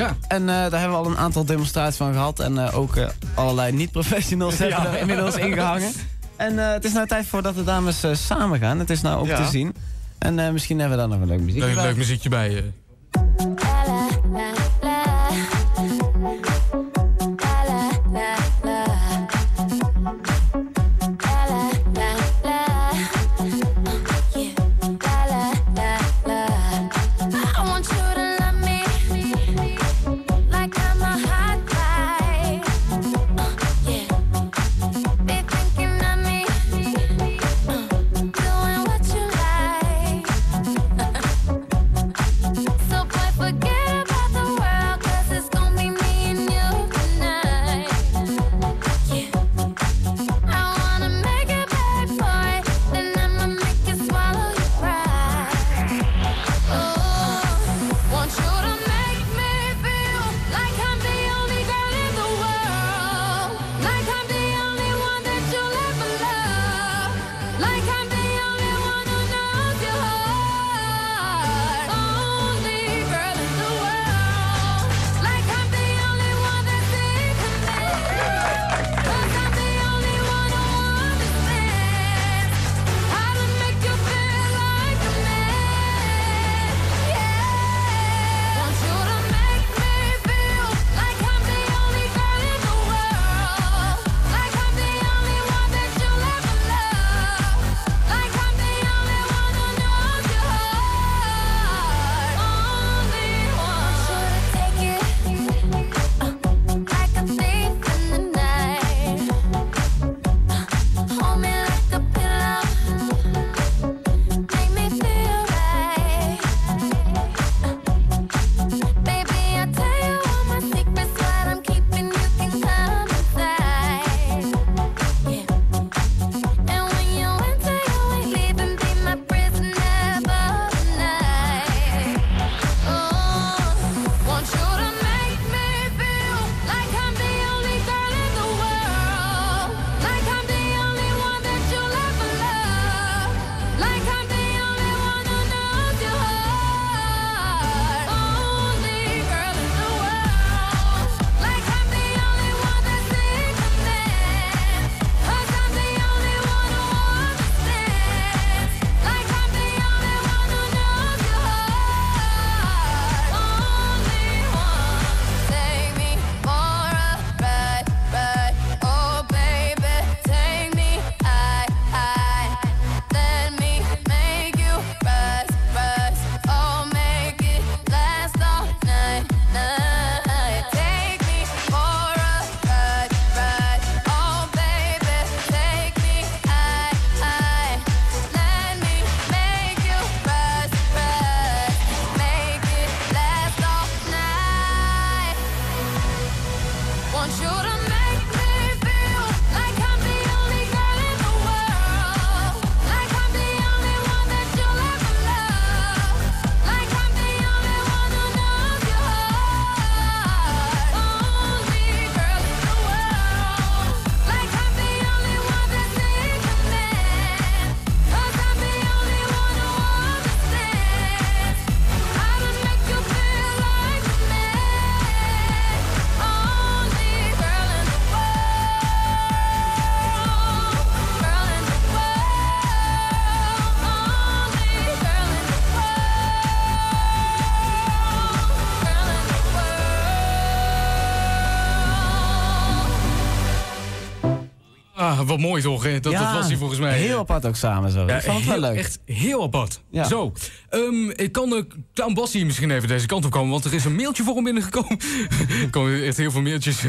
Ja. En daar hebben we al een aantal demonstraties van gehad. En ook allerlei niet-professionals hebben er inmiddels ingehangen. En het is nou tijd voor dat de dames samen gaan. Het is nou ook te zien. En misschien hebben we daar nog een leuk muziekje leuk, bij. Leuk muziekje bij. Wat mooi toch? Dat, dat, was hij volgens mij. Heel apart ook samen zo. Ja, ik vond het wel leuk. Echt heel apart. Zo. Um, ik kan de Clown Bassie misschien even deze kant op komen, want er is een mailtje voor hem binnengekomen. er komen echt heel veel mailtjes